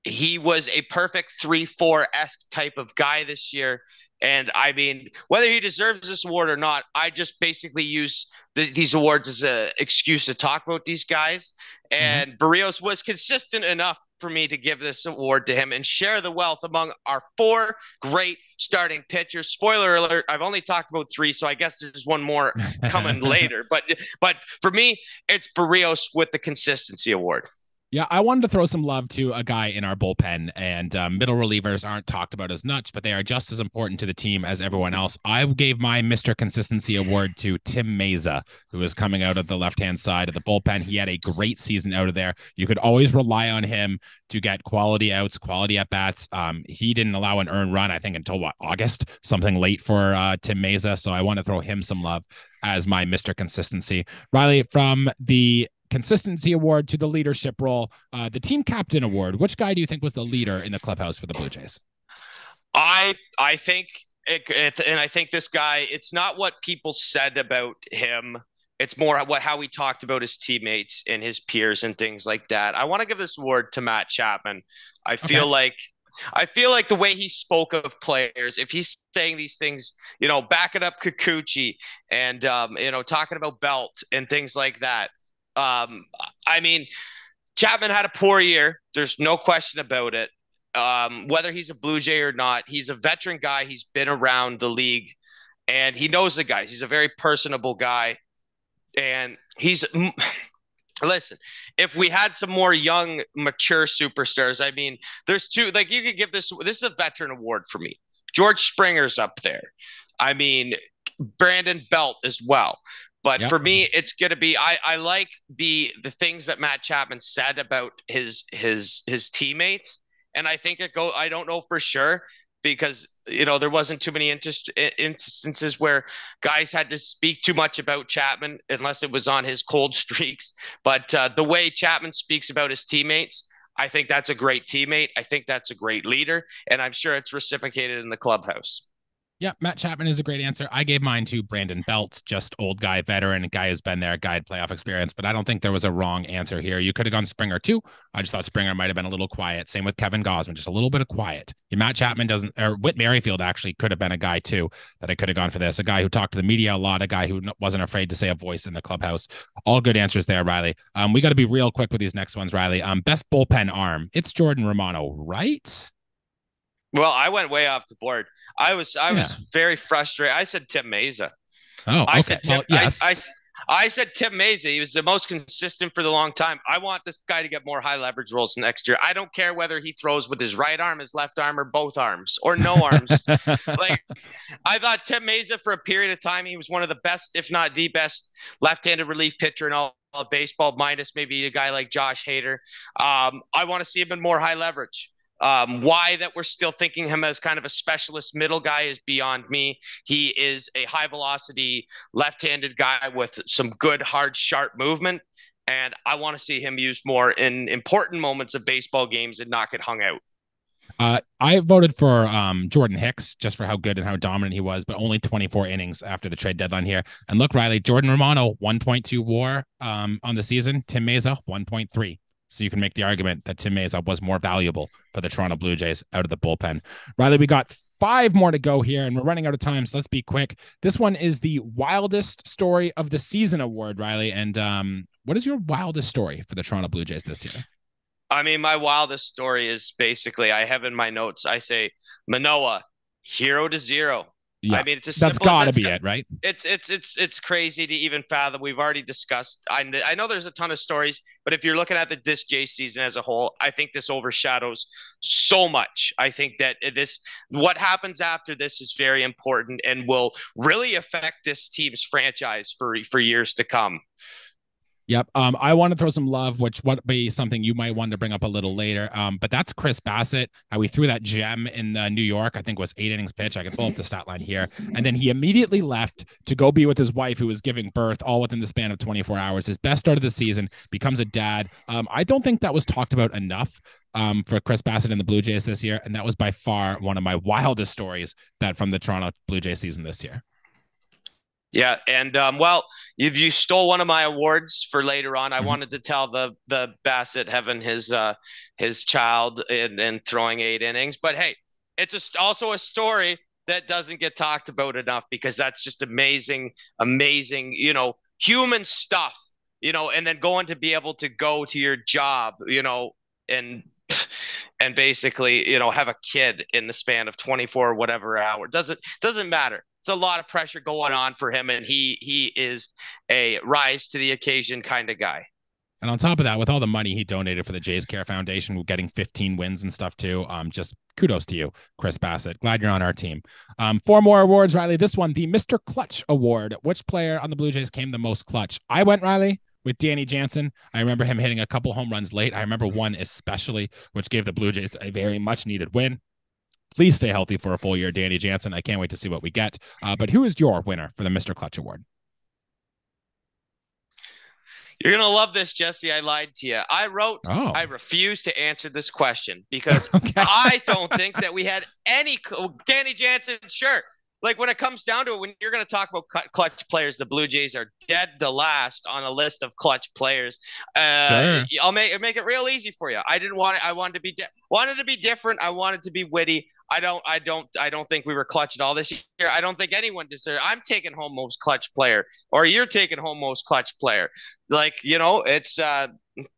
he was a perfect three four esque type of guy this year. And I mean, whether he deserves this award or not, I just basically use the, these awards as an excuse to talk about these guys. Mm-hmm. And mm-hmm. Berrios was consistent enough for me to give this award to him and share the wealth among our four great starting pitchers. Spoiler alert: I've only talked about three, so I guess there's one more coming later. But but for me, it's Berrios with the consistency award. Yeah, I wanted to throw some love to a guy in our bullpen, and um, middle relievers aren't talked about as much, but they are just as important to the team as everyone else. I gave my Mr. Consistency award to Tim Mayza, who is coming out of the left hand side of the bullpen. He had a great season out of there. You could always rely on him to get quality outs, quality at bats. Um, he didn't allow an earned run, I think, until what August, something late for uh, Tim Mayza. So I want to throw him some love as my Mr. Consistency. Riley, from the consistency award to the leadership role. Uh, the team captain award. Which guy do you think was the leader in the clubhouse for the Blue Jays? I I think it, it, and I think this guy. It's not what people said about him. It's more what how he talked about his teammates and his peers and things like that. I want to give this award to Matt Chapman. I feel okay. like I feel like the way he spoke of players, if he's saying these things, you know, backing up Kikuchi and um, you know, talking about Belt and things like that. Um, I mean, Chapman had a poor year. There's no question about it. Um, whether he's a Blue Jay or not, he's a veteran guy. He's been around the league and he knows the guys. He's a very personable guy. And he's, listen, if we had some more young, mature superstars, I mean, there's two, like you could give this, this is a veteran award for me. George Springer's up there. I mean, Brandon Belt as well. But yep. for me, it's going to be I, I like the the things that Matt Chapman said about his his his teammates, and I think it go. I don't know for sure because you know there wasn't too many interest, instances where guys had to speak too much about Chapman unless it was on his cold streaks. But uh, the way Chapman speaks about his teammates, I think that's a great teammate. I think that's a great leader, and I'm sure it's reciprocated in the clubhouse. Yeah, Matt Chapman is a great answer. I gave mine to Brandon Belt, just old guy, veteran, guy who's been there, guy had playoff experience, but I don't think there was a wrong answer here. You could have gone Springer too. I just thought Springer might have been a little quiet. Same with Kevin Gausman, just a little bit of quiet. Matt Chapman doesn't, or Whit Merrifield actually could have been a guy too that I could have gone for this. A guy who talked to the media a lot, a guy who wasn't afraid to say a voice in the clubhouse. All good answers there, Riley. Um, we got to be real quick with these next ones, Riley. Um, best bullpen arm. It's Jordan Romano, right? Well, I went way off the board. I was I yeah. was very frustrated. I said Tim Mayza. Oh, okay. I said Tim, well, yes. I, I, I said Tim Mayza. He was the most consistent for the long time. I want this guy to get more high leverage roles next year. I don't care whether he throws with his right arm, his left arm, or both arms, or no arms. like I thought Tim Mayza for a period of time, he was one of the best, if not the best, left-handed relief pitcher in all of baseball, minus maybe a guy like Josh Hader. Um, I want to see him in more high leverage. Um, why that we're still thinking him as kind of a specialist middle guy is beyond me. He is a high velocity left handed guy with some good, hard, sharp movement. And I want to see him used more in important moments of baseball games and not get hung out. Uh, I voted for um, Jordan Hicks just for how good and how dominant he was, but only 24 innings after the trade deadline here. And look, Riley, Jordan Romano, 1.2 war um, on the season. Tim Mayza, 1.3. So you can make the argument that Tim Mayza was more valuable for the Toronto Blue Jays out of the bullpen. Riley, we got five more to go here, and we're running out of time, so let's be quick. This one is the wildest story of the season award, Riley. And um, what is your wildest story for the Toronto Blue Jays this year? I mean, my wildest story is basically I have in my notes. I say Manoah, hero to zero. Yeah, I mean, it's that's got to be it, right? It's it's it's it's crazy to even fathom. We've already discussed. I I know there's a ton of stories, but if you're looking at the this J season as a whole, I think this overshadows so much. I think that this what happens after this is very important and will really affect this team's franchise for for years to come. Yep. Um, I want to throw some love, which would be something you might want to bring up a little later. Um, but that's Chris Bassitt. How we threw that gem in uh, New York, I think was eight innings pitch. I can pull up the stat line here. And then he immediately left to go be with his wife, who was giving birth all within the span of 24 hours. His best start of the season becomes a dad. Um, I don't think that was talked about enough um, for Chris Bassitt and the Blue Jays this year, and that was by far one of my wildest stories that from the Toronto Blue Jay season this year. Yeah, and um, well, if you stole one of my awards for later on, I mm-hmm. wanted to tell the the Bassitt having his uh, his child and and throwing eight innings, but hey, it's a, also a story that doesn't get talked about enough because that's just amazing, amazing, you know, human stuff, you know, and then going to be able to go to your job, you know, and and basically, you know, have a kid in the span of 24 whatever hour. Doesn't doesn't matter. It's a lot of pressure going on for him and he he is a rise to the occasion kind of guy. And on top of that, with all the money he donated for the Jays Care Foundation, getting 15 wins and stuff too, um, just kudos to you, Chris Bassitt. Glad you're on our team. Um, four more awards, Riley. This one, the Mr. Clutch Award. Which player on the Blue Jays came the most clutch? I went Riley with Danny Jansen. I remember him hitting a couple home runs late. I remember one especially, which gave the Blue Jays a very much needed win. Please stay healthy for a full year, Danny Jansen. I can't wait to see what we get. Uh, but who is your winner for the Mr. Clutch Award? You're gonna love this, Jesse. I lied to you. I wrote. Oh. I refuse to answer this question because okay. I don't think that we had any. Danny Jansen, sure. Like when it comes down to it, when you're going to talk about clutch players, the Blue Jays are dead to last on a list of clutch players. Uh, sure. I'll make make it real easy for you. I didn't want it. I wanted to be di- wanted to be different. I wanted to be witty. I don't, I don't, I don't think we were clutch at all this year. I don't think anyone deserves. I'm taking home most clutch player, or you're taking home most clutch player. Like you know, it's uh,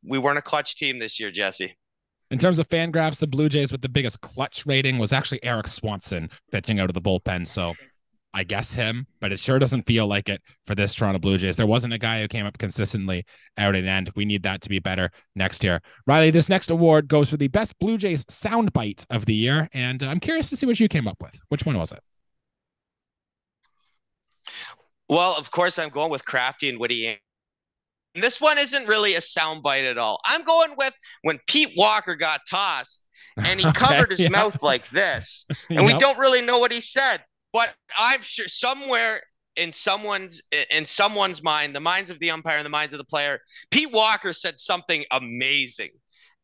we weren't a clutch team this year, Jesse. In terms of Fangraphs, the Blue Jays with the biggest clutch rating was actually Erik Swanson pitching out of the bullpen. So I guess him, but it sure doesn't feel like it for this Toronto Blue Jays. There wasn't a guy who came up consistently out and end. We need that to be better next year. Riley, this next award goes for the best Blue Jays soundbite of the year, and I'm curious to see what you came up with. Which one was it? Well, of course, I'm going with crafty and witty. And this one isn't really a soundbite at all. I'm going with when Pete Walker got tossed and he covered his yeah. mouth like this, and yep. we don't really know what he said. But I'm sure somewhere in someone's in someone's mind, the minds of the umpire and the minds of the player, Pete Walker said something amazing.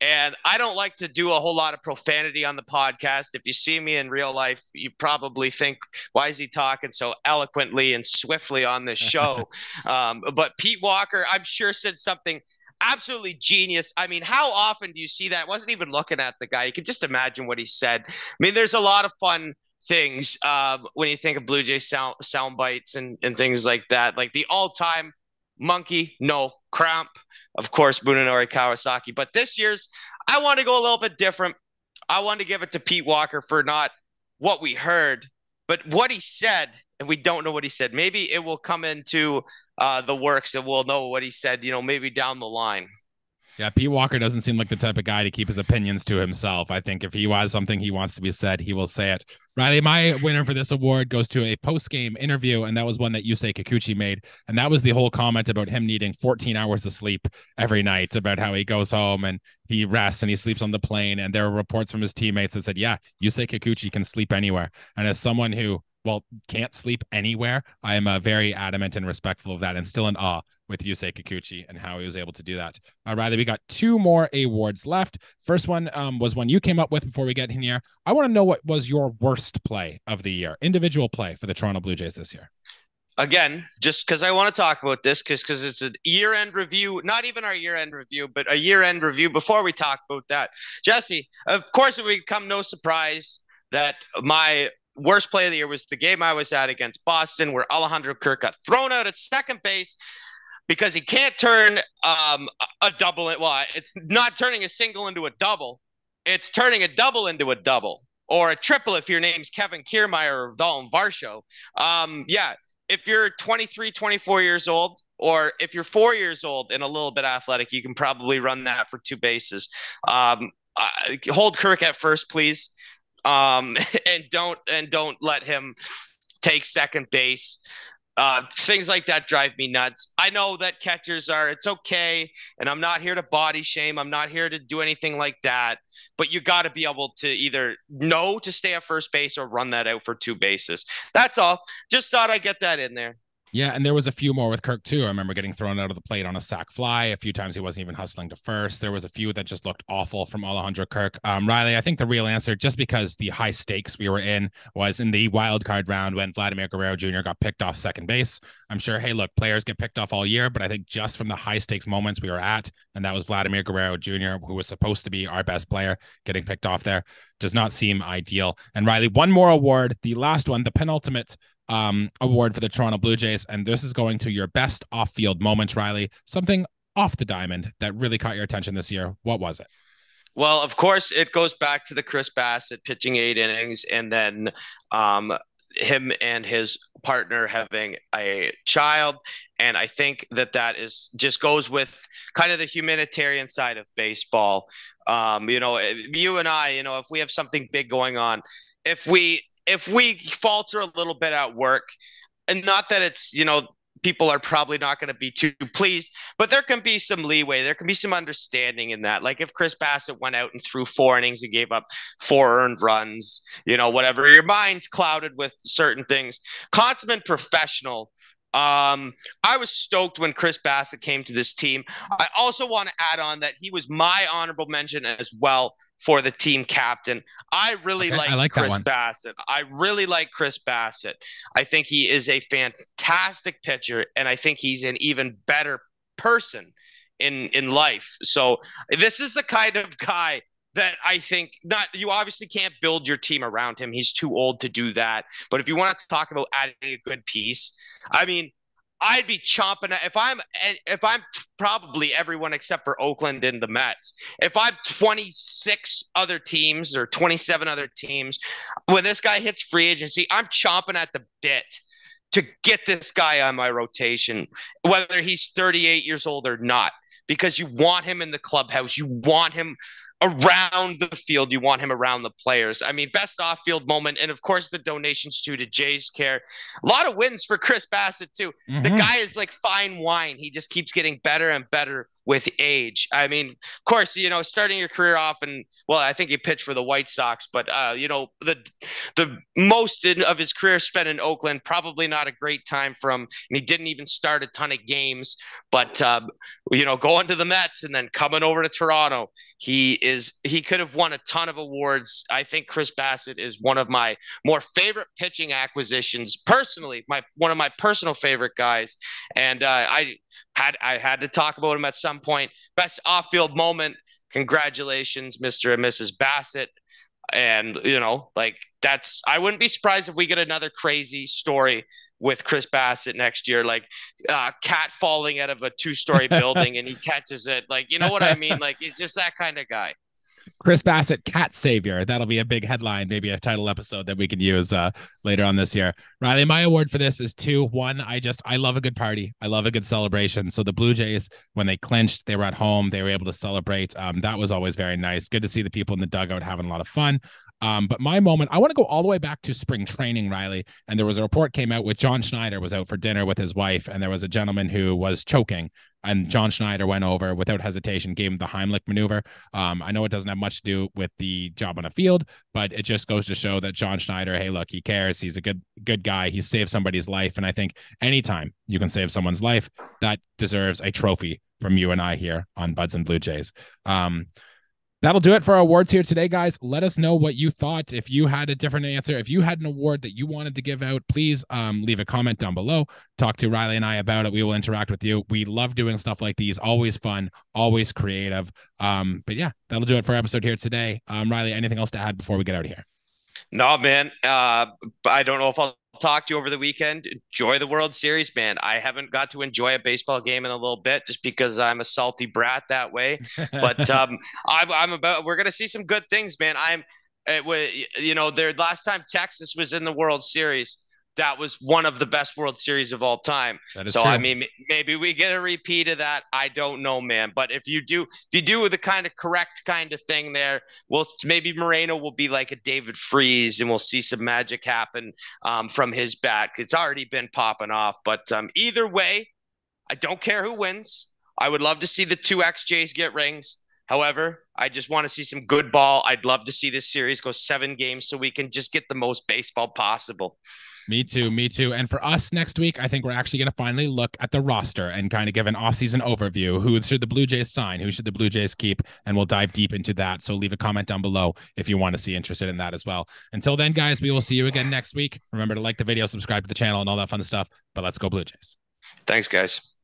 And I don't like to do a whole lot of profanity on the podcast. If you see me in real life, you probably think, why is he talking so eloquently and swiftly on this show? um, but Pete Walker, I'm sure, said something absolutely genius. I mean, how often do you see that? I wasn't even looking at the guy. You can just imagine what he said. I mean, there's a lot of fun things uh, when you think of Blue Jay sound sound bites and, and things like that. Like the all time monkey, no cramp, of course, Munenori Kawasaki. But this year's, I want to go a little bit different. I want to give it to Pete Walker for not what we heard, but what he said, and we don't know what he said. Maybe it will come into uh, the works and we'll know what he said, you know, maybe down the line. Yeah, Pete Walker doesn't seem like the type of guy to keep his opinions to himself. I think if he has something he wants to be said, he will say it. Riley, my winner for this award goes to a post game interview, and that was one that Yusei Kikuchi made. And that was the whole comment about him needing 14 hours of sleep every night, about how he goes home and he rests and he sleeps on the plane. And there were reports from his teammates that said, yeah, Yusei Kikuchi can sleep anywhere. And as someone who well, can't sleep anywhere. I am uh, very adamant and respectful of that and still in awe with Yusei Kikuchi and how he was able to do that. Uh, rather, we got two more awards left. First one um, was one you came up with before we get in here. I want to know what was your worst play of the year, individual play for the Toronto Blue Jays this year. Again, just because I want to talk about this, because because it's a year-end review, not even our year-end review, but a year-end review. Before we talk about that, Jesse, of course, it would come no surprise that my worst play of the year was the game I was at against Boston, where Alejandro Kirk got thrown out at second base because he can't turn um, a double. Well, it's not turning a single into a double. It's turning a double into a double or a triple if your name's Kevin Kiermaier or Dalton Varsho. Um, yeah, if you're 23, 24 years old, or if you're four years old and a little bit athletic, you can probably run that for two bases. Um, uh, hold Kirk at first, please um, and don't and don't let him take second base. Uh, things like that drive me nuts. I know that catchers are, it's okay. And I'm not here to body shame. I'm not here to do anything like that. But you got to be able to either know to stay at first base or run that out for two bases. That's all. Just thought I'd get that in there. Yeah, and there was a few more with Kirk too. I remember getting thrown out of the plate on a sac fly. A few times he wasn't even hustling to first. There was a few that just looked awful from Alejandro Kirk. Um, Riley, I think the real answer, just because the high stakes we were in was in the wild card round when Vladimir Guerrero Jr. got picked off second base. I'm sure, hey, look, players get picked off all year, but I think just from the high stakes moments we were at, and that was Vladimir Guerrero Jr., who was supposed to be our best player, getting picked off there, does not seem ideal. And Riley, one more award, the last one, the penultimate um, award for the Toronto Blue Jays. And this is going to your best off field moments, Riley. Something off the diamond that really caught your attention this year. What was it? Well, of course, it goes back to the Chris Bassitt pitching eight innings and then um, him and his partner having a child. And I think that that is just goes with kind of the humanitarian side of baseball. Um, you know, you and I, you know, if we have something big going on, if we if we falter a little bit at work, and not that it's you know people are probably not going to be too pleased, but there can be some leeway. There can be some understanding in that. Like if Chris Bassitt went out and threw four innings and gave up four earned runs, you know, whatever, your mind's clouded with certain things. Consummate professional. Um, I was stoked when Chris Bassitt came to this team. I also want to add on that he was my honorable mention as well for the team captain. I really okay, like, I like Chris Bassitt. I really like Chris Bassitt. I think he is a fantastic pitcher, and I think he's an even better person in in life. So this is the kind of guy that I think not you obviously can't build your team around him. He's too old to do that. But if you want to talk about adding a good piece, I mean, I'd be chomping at if I'm if I'm probably everyone except for Oakland and the Mets. If I'm 26 other teams or 27 other teams, when this guy hits free agency, I'm chomping at the bit to get this guy on my rotation, whether he's 38 years old or not, because you want him in the clubhouse. You want him around the field. You want him around the players. I mean, best off field moment. And of course, the donations too to Jays Care. A lot of wins for Chris Bassitt, too. Mm-hmm. The guy is like fine wine. He just keeps getting better and better with age. I mean, of course, you know, starting your career off and well, I think he pitched for the White Sox, but uh, you know, the the most in, of his career spent in Oakland, probably not a great time from, and he didn't even start a ton of games. But um, you know, going to the Mets and then coming over to Toronto, he is he could have won a ton of awards. I think Chris Bassitt is one of my more favorite pitching acquisitions personally. My one of my personal favorite guys, and uh, I had I had to talk about him at some point. Best off-field moment. Congratulations, Mr. and Mrs. Bassitt. And you know, like that's I wouldn't be surprised if we get another crazy story with Chris Bassitt next year, like uh, cat falling out of a two-story building and he catches it. Like, you know what I mean? Like he's just that kind of guy. Chris Bassitt, cat savior. That'll be a big headline, maybe a title episode that we can use uh, later on this year. Riley, my award for this is two. One, I just I love a good party. I love a good celebration. So the Blue Jays, when they clinched, they were at home. They were able to celebrate. Um, that was always very nice. Good to see the people in the dugout having a lot of fun. Um, but my moment, I want to go all the way back to spring training, Riley. And there was a report came out with John Schneider was out for dinner with his wife, and there was a gentleman who was choking, and John Schneider went over without hesitation, gave him the Heimlich maneuver. Um, I know it doesn't have much to do with the job on a field, but it just goes to show that John Schneider, hey, look, he cares. He's a good good guy. He saved somebody's life, and I think anytime you can save someone's life, that deserves a trophy from you and I here on Buds N Blue Jays. Um, That'll do it for our awards here today, guys. Let us know what you thought. If you had a different answer, if you had an award that you wanted to give out, please um, leave a comment down below. Talk to Riley and I about it. We will interact with you. We love doing stuff like these. Always fun, always creative. Um, but yeah, that'll do it for our episode here today. Um, Riley, anything else to add before we get out of here? No, man. Uh, I don't know if I'll talk to you over the weekend. Enjoy the World Series, man. I haven't got to enjoy a baseball game in a little bit just because I'm a salty brat that way. But um, I'm, I'm about. We're gonna see some good things, man. I'm. It was, you know, their last time Texas was in the World Series that was one of the best World Series of all time. so true. I mean, maybe we get a repeat of that. I don't know, man. But if you do, if you do the kind of correct kind of thing there, well, maybe Moreno will be like a David Freese, and we'll see some magic happen um, from his bat. It's already been popping off. But um, either way, I don't care who wins. I would love to see the two XJs get rings. However, I just want to see some good ball. I'd love to see this series go seven games so we can just get the most baseball possible. Me too. Me too. And for us next week, I think we're actually going to finally look at the roster and kind of give an offseason overview. Who should the Blue Jays sign? Who should the Blue Jays keep? And we'll dive deep into that. So leave a comment down below if you want to see interested in that as well. Until then, guys, we will see you again next week. Remember to like the video, subscribe to the channel, and all that fun stuff. But let's go, Blue Jays. Thanks, guys.